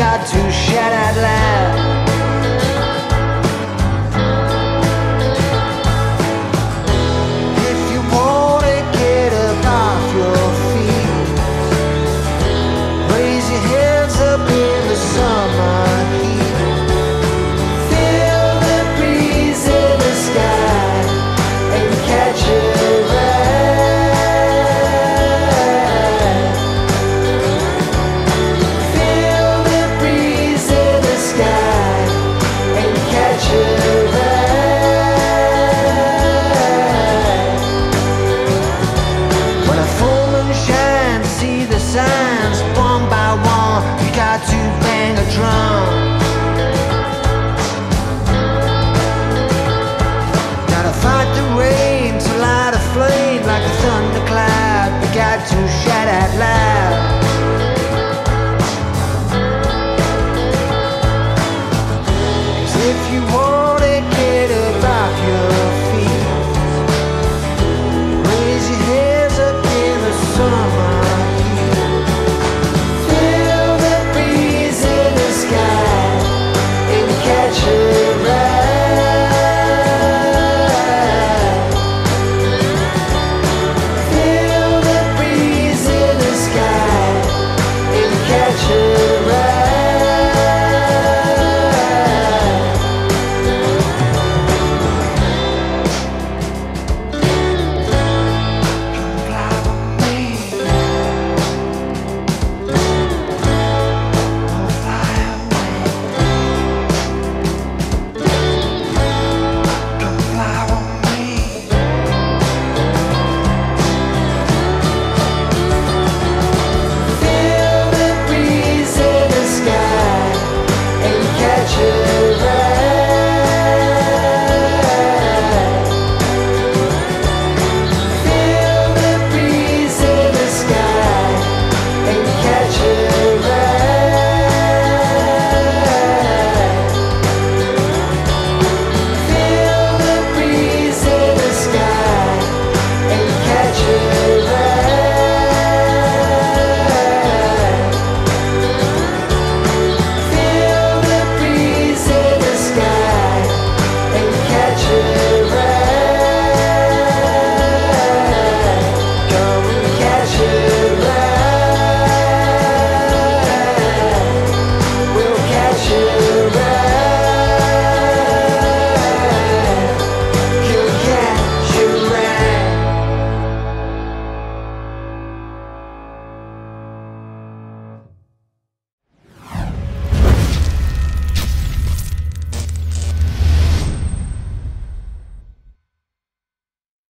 Got to shed at last. thundercloud began to shatter at last.